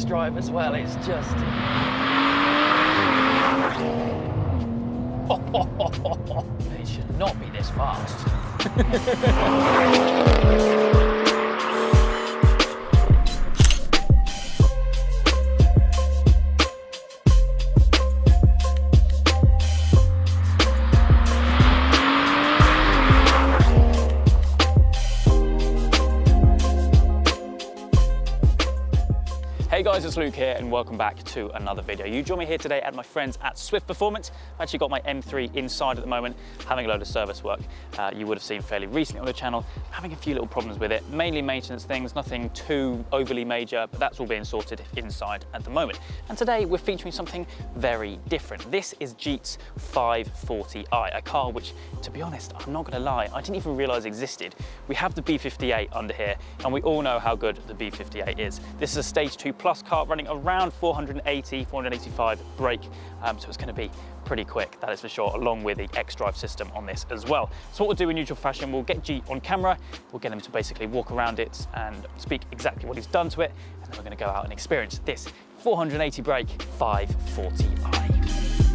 X-Drive as well. It's just... it should not be this fast. guys, it's Luke here and welcome back to another video. You join me here today at my friends at Swift Performance. I've actually got my M3 inside at the moment, having a load of service work. Uh, you would have seen fairly recently on the channel, having a few little problems with it, mainly maintenance things, nothing too overly major, but that's all being sorted inside at the moment. And today we're featuring something very different. This is Jeet's 540i, a car which, to be honest, I'm not gonna lie, I didn't even realize existed. We have the B58 under here, and we all know how good the B58 is. This is a stage two plus car running around 480, 485 brake, um, so it's going to be pretty quick, that is for sure, along with the X-Drive system on this as well. So what we'll do in usual fashion, we'll get Jeet on camera, we'll get him to basically walk around it and speak exactly what he's done to it, and then we're going to go out and experience this 480 brake 540i.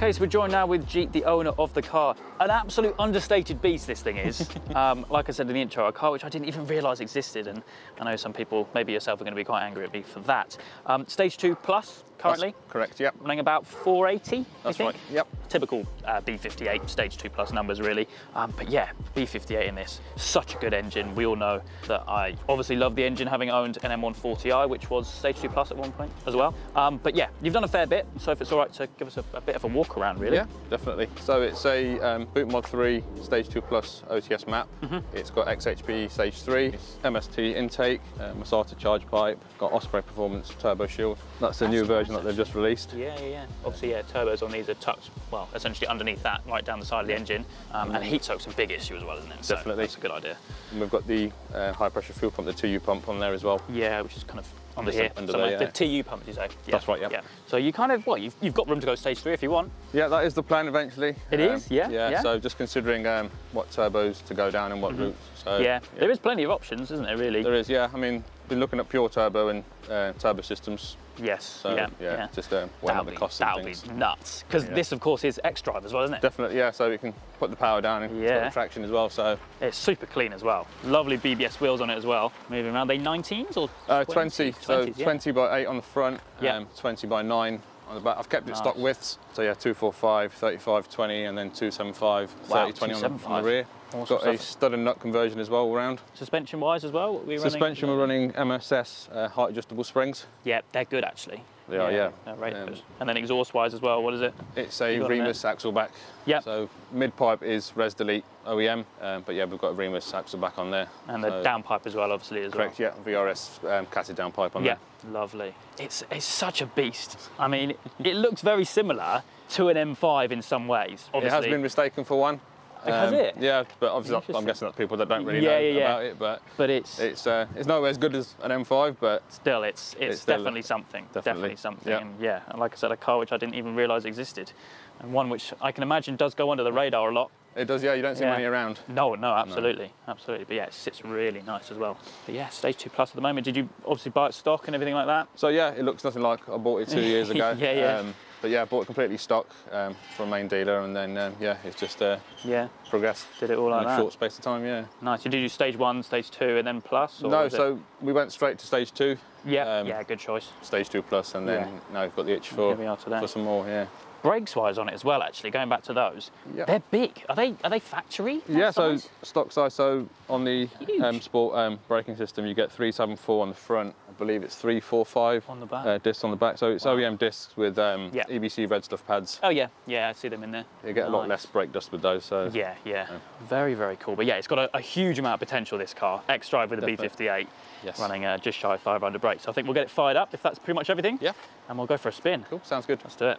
Okay, so we're joined now with Jeet, the owner of the car. An absolute understated beast this thing is. um, like I said in the intro, a car which I didn't even realise existed, and I know some people, maybe yourself, are going to be quite angry at me for that. Um, stage 2 plus, currently? That's correct, yep. Running about 480, That's I think? right, yep. Typical uh, B58 stage 2 plus numbers, really. Um, but yeah, B58 in this, such a good engine. We all know that I obviously love the engine, having owned an M140i, which was stage 2 plus at one point as well. Um, but yeah, you've done a fair bit, so if it's all right to give us a, a bit of a walk around, really. Yeah, definitely. So it's a um, bootmod3 Stage 2 Plus OTS map. Mm-hmm. It's got XHP Stage 3, it's MST intake, uh, Masata charge pipe, got Osprey Performance Turbo Shield. That's the That's new nice, version that they've just released. Yeah, yeah, yeah. Obviously, yeah, turbos on these are tucked, well, essentially underneath that, right down the side of the engine. Um, and heat soak's a big issue as well, isn't it? So Definitely. that's a good idea. And we've got the uh, high pressure fuel pump, the 2U pump on there as well. Yeah, which is kind of under Just here. under there, yeah. The TU pump, you say? Yeah. That's right, yeah. yeah. So you kind of, well, you've, you've got room to go stage three if you want. Yeah, that is the plan eventually. It It is, yeah, Yeah, yeah. so just considering um, what turbos to go down and what routes. So, yeah. There is plenty of options, isn't there, really? There is, yeah. I mean, been looking at pure turbo and uh, turbo systems. Yes. So yeah. yeah, just um, weighing the cost that'll things. be nuts. Because Yeah. this, of course, is X-Drive as well, isn't it? Definitely, yeah. So we can put the power down and Yeah. the traction as well. So It's super clean as well. Lovely BBS wheels on it as well. Moving around. They 19s or uh, 20, so 20s, yeah. 20 by 8 on the front, Yeah. um, 20 by 9 on the back. I've kept it stock widths. So yeah, 245, 35, 20, and then 275, Wow, 30, 20 on the, on the rear. Awesome Got a stud and nut conversion as well all round. Suspension wise as well? were we running? Suspension, we're running MSS uh, height adjustable springs. Yeah, they're good actually. They are, yeah. They're right Um. And then exhaust wise as well, what is it? It's a it, Remus axle back. Yeah. So mid pipe is Res Delete OEM, um, but yeah, we've got a Remus axle back on there. And the So- downpipe as well, obviously, as Correct, well. yeah. VRS um, catted down pipe on Yeah, there. Yeah, lovely. It's, it's such a beast. I mean, it looks very similar to an M5 in some ways. It Obviously. has been mistaken for one. Um, has it? Yeah, but obviously I'm guessing that's people that don't really Yeah, know yeah, about it, but But it's, it's uh, it's nowhere as good as an M5, but still, it's, it's, It's definitely something. definitely, something. yeah. And yeah, and like I said, a car which I didn't even realise existed. And one which I can imagine does go under the radar a lot. it does, yeah, you don't see Yeah. many around. No, no, absolutely, absolutely. But yeah, it sits really nice as well. But yeah, stage two plus at the moment. Did you obviously buy it stock and everything like that? So yeah, it looks nothing like I bought it two years ago. Yeah, yeah. Um, but yeah, I bought it completely stock um, from a main dealer, and then um, yeah, it's just uh, Yeah, progressed did it all like in a that. short space of time. Yeah. Nice. You did you do stage one, stage two, and then plus? Or No, was it- so we went straight to stage two. yeah, um, yeah, good choice. Stage two plus, and then Yeah. now we've got the itch for, Here we are today. for some more. Yeah. Brakes wise on it as well. Actually, going back to those, Yeah. they're big. Are they? Are they factory? Yeah, so stock size. So on the um, sport um, braking system, you get 374 on the front. I believe it's 345 On the back. uh, discs on the back. So it's Wow. OEM discs with um, Yeah. EBC red stuff pads. Oh yeah, yeah, I see them in there. You get a lot less brake dust with those. So Yeah, yeah, very, very cool. But yeah, it's got a, a huge amount of potential. This car, X-Drive with the Definitely. B58, Yes. running uh, just shy of 500 brakes. So I think we'll get it fired up if that's pretty much everything. Yeah. And we'll go for a spin. Cool. Sounds good. Let's do it.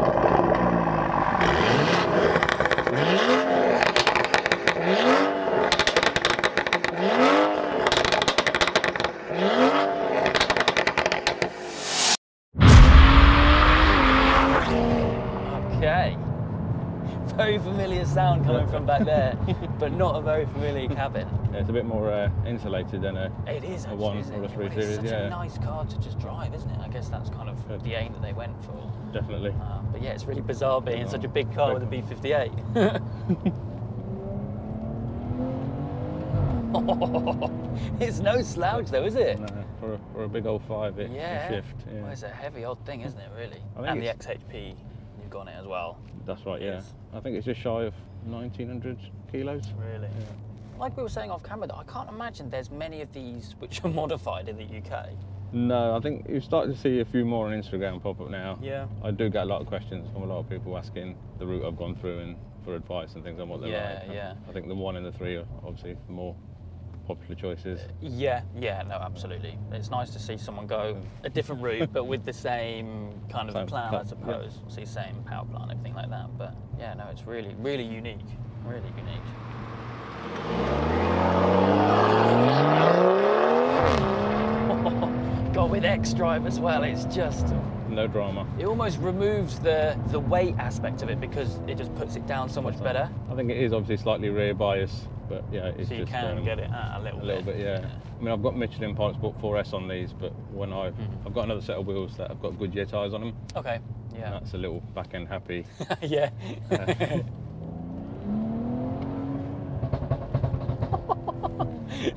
Okay. very familiar sound coming from back there, but not a very familiar cabin. Yeah, it's a bit more uh, insulated than a. It is A one or a it? three But it's series, such yeah. a nice car to just drive, isn't it? I guess that's kind of Good. the aim that they went for. Definitely. Um, but yeah, it's really bizarre being in such a big car with a B58. it's no slouch though, is it? No, for, a, for a big old five, it Yeah. can shift. Yeah. Well, it's a heavy old thing, isn't it, really? And the XHP, on it as well. That's right. Yeah. I think it's just shy of 1900 kilos. Really? Yeah. Like we were saying off camera, though, I can't imagine there's many of these which are modified in the UK. No, I think you're starting to see a few more on Instagram pop up now. Yeah. I do get a lot of questions from a lot of people asking the route I've gone through and for advice and things on what they're Yeah, like. And yeah. I think the one and the three are obviously more popular choices. Yeah, yeah, no, absolutely. It's nice to see someone go a different route, but with the same kind of Same plan, I pla- yeah. suppose. See, same power plant, everything like that. But yeah, no, it's really, really unique. Really unique. God, with X drive as well, it's just No drama. it almost removes the the weight aspect of it because it just puts it down so much better. I think it is obviously slightly rear bias, but yeah, it's So you just can um, get it at a little a little bit. Yeah. I mean, I've got Michelin Pilot Sport 4S on these, but when I Mm-hmm. I've got another set of wheels that I've got Goodyear tyres on them. Okay. Yeah. That's a little back end happy. yeah.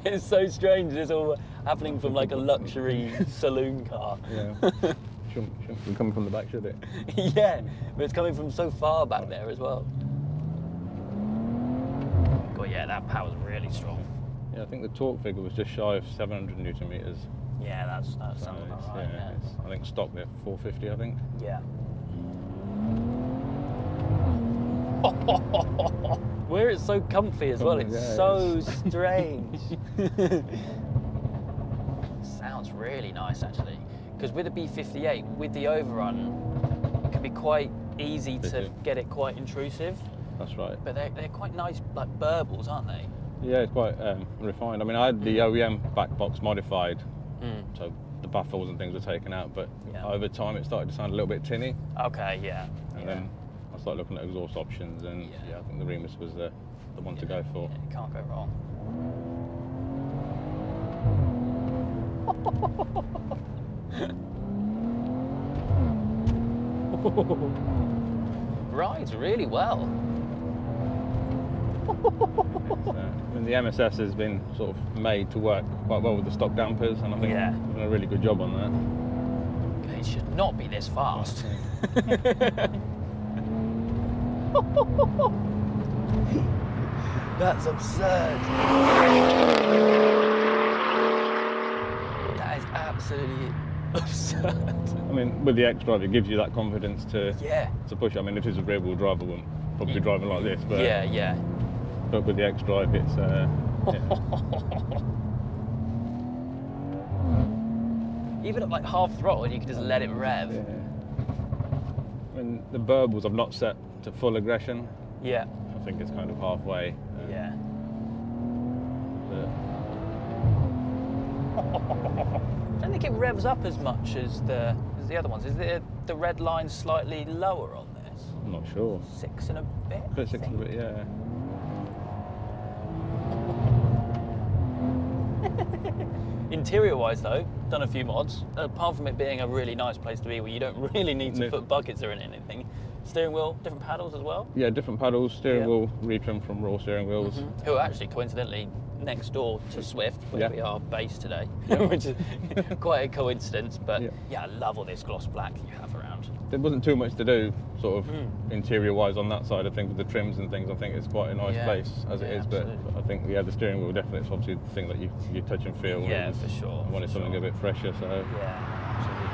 it's so strange. It's all happening from like a luxury saloon car. Yeah. shouldn't, shouldn't coming from the back, should it? yeah, but it's coming from so far back there as well. Yeah, that power's really strong. Yeah, I think the torque figure was just shy of 700 newton meters. Yeah, that's that So sounds about right. yeah, Yeah. I think stock there 450. I think. Yeah. Where it's so comfy as well, Oh, it's yeah, so it's- strange. Sounds really nice actually. Because with a B58, with the overrun, it can be quite easy to get it quite intrusive. That's right. But they're, they're quite nice, like burbles, aren't they? Yeah, it's quite um, refined. I mean, I had the OEM back box modified, Mm. so the baffles and things were taken out. But Yeah. over time, it started to sound a little bit tinny, Okay, yeah. and yeah. then I started looking at exhaust options, and Yeah. yeah, I think the Remus was the, the one to go for. Yeah, can't go wrong. Rides really well. It's, I mean, the MSS has been sort of made to work quite well with the stock dampers, and I think Yeah. they've done a really good job on that. It should not be this fast. That's absurd. That is absolutely absurd. I mean, with the X Drive, it gives you that confidence to Yeah. to push. I mean, if mm. it was a rear wheel driver, I wouldn't probably be driving like this, but yeah, yeah. But with the X Drive, it's uh, yeah. Even at like half throttle, you can just let it rev. Yeah. I mean, the burbles I've not set to full aggression. Yeah. I think it's kind of halfway. uh, Yeah. I don't think it revs up as much as the as the other ones. Is the the red line slightly lower on this? I'm not sure. Six and a bit. I Bit six a bit, yeah. Interior wise though, done a few mods. Apart from it being a really nice place to be where you don't really need to No. put buckets or anything. Steering wheel, different paddles as well. Yeah, different paddles, steering Yeah. wheel retrimmed from raw steering wheels. Mm-hmm. Who are actually coincidentally next door to Swift, where Yeah. we are based today, which is quite a coincidence. But Yeah. yeah, I love all this gloss black you have around. There wasn't too much to do, sort of Mm. interior wise, on that side of things with the trims and things. I think it's quite a nice Yeah. place as it Yeah, is, but absolutely. I think yeah, the steering wheel definitely is obviously the thing that you you touch and feel. Yeah, for sure, I wanted for something sure. a bit fresher, so Yeah, absolutely.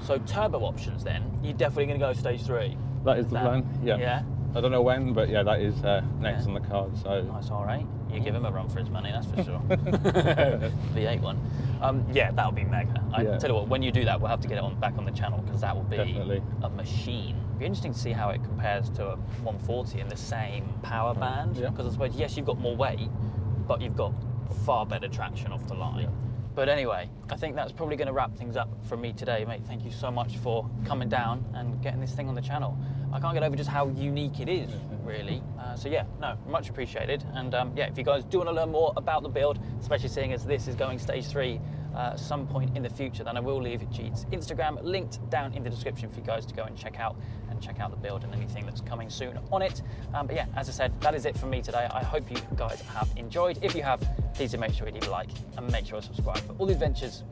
So turbo options then, you're definitely going to go stage three. that is the that- plan. Yeah. yeah? I don't know when, but yeah, that is uh, next Yeah. on the card. So Nice, all right. You give him a run for his money, that's for sure. V8 one. Um, yeah, that'll be mega. I Yeah. tell you what, when you do that, we'll have to get it on back on the channel because that will be Definitely. a machine. It'll be interesting to see how it compares to a 140 in the same power band. Yeah. Because I suppose yes, you've got more weight, but you've got far better traction off the line. But anyway, I think that's probably going to wrap things up for me today, mate. Thank you so much for coming down and getting this thing on the channel. I can't get over just how unique it is, really. Uh, so yeah, no, much appreciated. And um, yeah, if you guys do want to learn more about the build, especially seeing as this is going stage three uh, some point in the future, then I will leave Jeet's Instagram linked down in the description for you guys to go and check out and check out the build and anything that's coming soon on it. Um, but yeah, as I said, that is it from me today. I hope you guys have enjoyed. If you have, please do make sure you leave a like and make sure to subscribe for all the adventures.